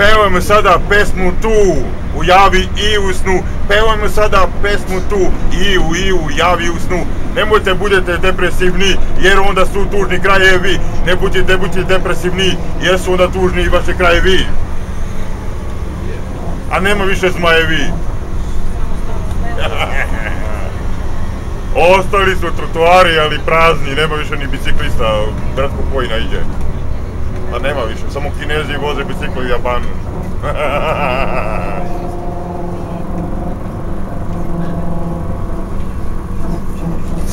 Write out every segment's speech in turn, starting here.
Pevajmo sada pesmu tu, ujavi i u snu. Pevajmo sada pesmu tu, i u i u javi u snu. Nemojte budete depresivni, jer onda su tužni krajevi. Ne budite, budite depresivni, jer su onda tužni i vaši krajevi. A nema više zmajevi. Ostali su trotoari, ali prazni, nema više ni biciklista, gradsko koji ide. A nema više, samo kinezi voze bicikli u Japanu.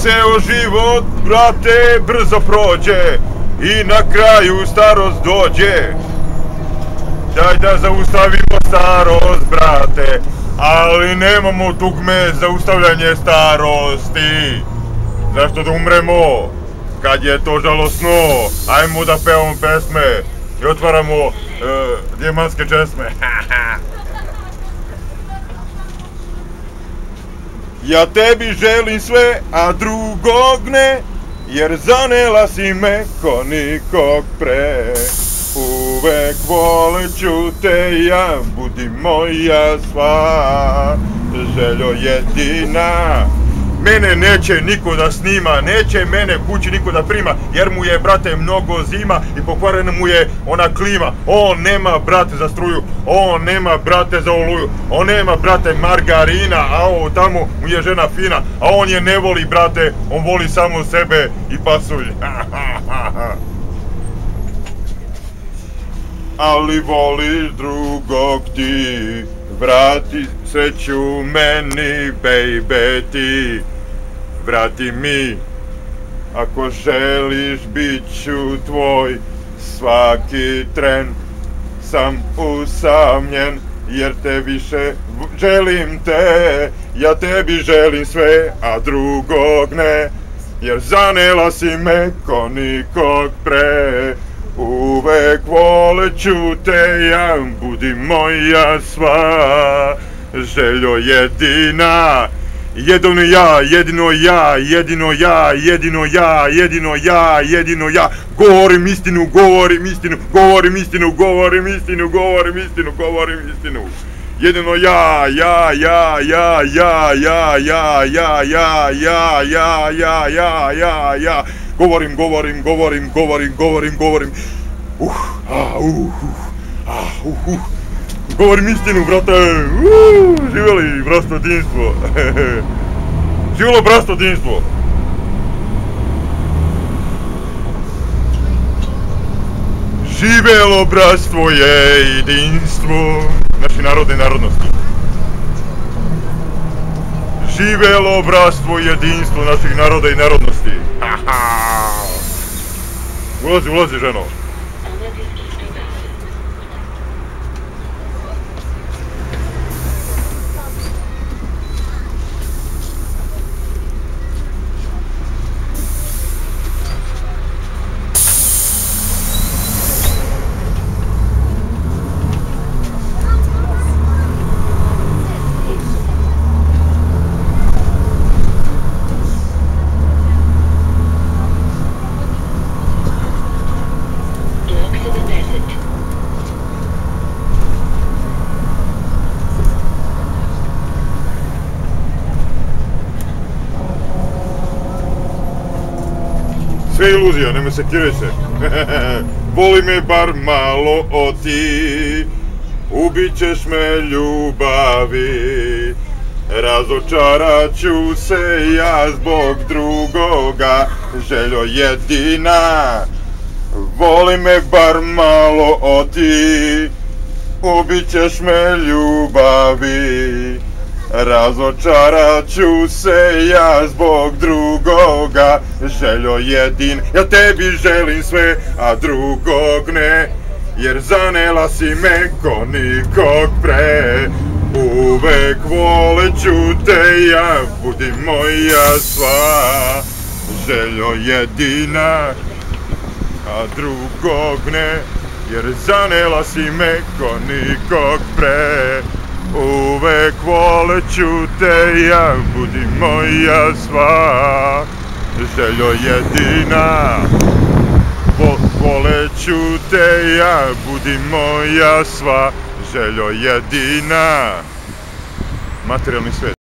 Ceo život, brate, brzo prođe i na kraju starost dođe. Daj da zaustavimo starost, brate, ali nemamo dugme za ustavljanje starosti. Zašto da umremo? Kad je to žalosno, ajmo da pevamo pesme i otvaramo e, dijamantske česme. ja tebi želim sve, a drugog ne, jer zanela si me ko nikog pre. Uvek voleću te ja, budi moja sva, željo jedina. Mene neće niko da snima, neće mene kući niko da prima, jer mu je, brate, mnogo zima i pokvarena mu je ona klima. On nema, brate, za struju, on nema, brate, za oluju, on nema, brate, margarina, a ovo tamo mu je žena fina, a on je ne voli, brate, on voli samo sebe i pasulj. Ali voliš drugog ti, vrati sreću meni, baby ti. Vrati mi, ako želiš bit ću tvoj, svaki tren sam usamljen, jer te više želim te, ja tebi želim sve, a drugog ne, jer zanela si me ko nikog pre. Uvek voleću te ja, budi moja sva, željo jedina, jedino ja, jedino ja, jedino ja, jedino ja, jedino ja, jedino ja, govorim istinu, govorim istinu, govorim istinu, govorim istinu, govorim istinu, govorim istinu. Jedino ja, ja, ja, ja, ja, ja, ja, ja, ja, ja, ja, ja, ja, ja, ja, govorim, govorim, govorim, govorim, govorim, govorim, uh, ah, uh, uh, ah, uh, uh. Govorim istinu, brate! Uuu, živjeli bratstvo dinstvo! Živjelo bratstvo dinstvo! Živjelo bratstvo je jedinstvo naši narode i narodnosti. Živjelo bratstvo i jedinstvo naših naroda i narodnosti. Ulazi, ulazi ženo. Sve iluzija, nemoj se kiraj se. Voli me bar malo o ti, ubit ćeš me ljubavi. Razočarat ću se ja zbog drugoga, željo jedina. Voli me bar malo o ti, ubit ćeš me ljubavi. Razočarat ću se ja zbog drugoga, željo jedin, ja tebi želim sve, a drugog ne, jer zanela si me ko nikog pre. Uvek voleću te ja, budi moja sva, željo jedina, a drugog ne, jer zanela si me ko nikog pre. Uvek voleću te ja, budi moja sva, željo jedina. Vo, Voleću te ja, budi moja sva, željo jedina. Materijalni svet.